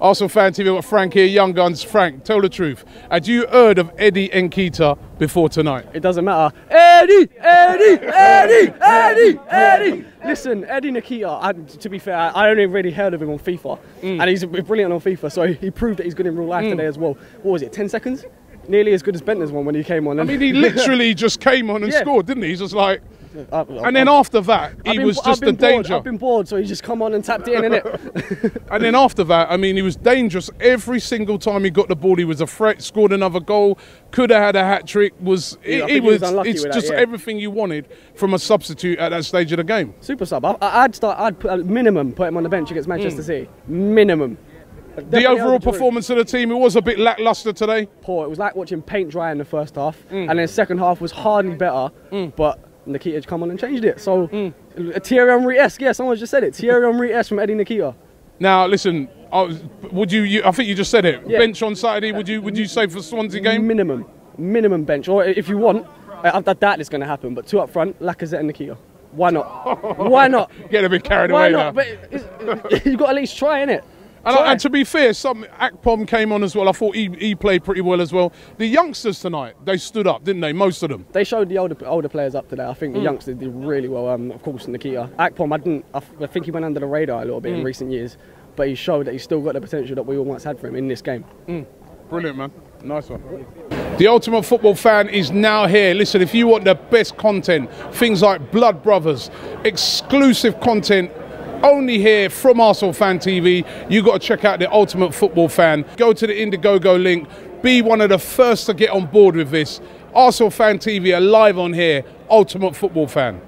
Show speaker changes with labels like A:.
A: Arsenal fan TV, got Frank here, Young Guns. Frank, tell the truth. Had you heard of Eddie Nketiah before tonight?
B: It doesn't matter. Eddie, Eddie, Eddie, Eddie, Eddie. Listen, Eddie Nketiah, I, to be fair, I only really heard of him on FIFA. Mm. And he's brilliant on FIFA, so he proved that he's good in real life mm. today as well. What was it, 10 seconds? Nearly as good as Bendtner's one when he came on.
A: I mean, he literally just came on and
B: Yeah.
A: scored, didn't he? He's just like,
B: I-
A: and then after that, he
B: been-
A: was just a
B: bored,
A: danger.
B: I've been bored, so he just come on and tapped it in, innit?
A: And then after that, I mean, he was dangerous every single time he got the ball. He was a threat. Scored another goal. Could have had a hat trick. Was
B: Yeah,
A: he, he
B: was
A: was? it's
B: with that,
A: just
B: yeah.
A: everything you wanted from a substitute at that stage of the game.
B: Super sub. I, I'd start. I'd put a minimum put him on the bench against Manchester City. Minimum.
A: The overall performance of the team it was a bit lackluster today.
B: poor. It was like watching paint dry in the first half,
A: Mm.
B: and then second half was hardly better. But Nketiah come on and changed it. So
A: Mm.
B: a Thierry Henry esque. Yeah, someone just said it. Thierry Henry esque from Eddie Nketiah.
A: Now, listen, I was, would you, you? I think you just said it.
B: Yeah.
A: Bench on Saturday. Would you? Would you say for Swansea game?
B: Minimum, minimum bench. Or if you want, I, I doubt it's going to happen. But two up front, Lacazette and Nketiah. Why not? Why not?
A: Get a bit carried
B: Why
A: away
B: not?
A: now.
B: But it's- you got to at least try, innit?
A: And,
B: Try.
A: and to be fair, some Akpom came on as well. I thought he, he played pretty well as well. The youngsters tonight, they stood up, didn't they? Most of them.
B: They showed the older older players up today. I think
A: Mm.
B: the youngsters did really well. Um, of course, Nketiah Akpom. I didn't. I, I think he went under the radar a little
A: Mm.
B: bit in recent years, but he showed that he's still got the potential that we all once had for him in this game.
A: Brilliant, man. Nice one. The Ultimate Football Fan is now here. Listen, if you want the best content, things like Blud Bruvvas, exclusive content, only here from Arsenal Fan TV, You've got to check out the Ultimate Football Fan. Go to the Indiegogo link. Be one of the first to get on board with this. Arsenal Fan TV are live on here. Ultimate Football Fan.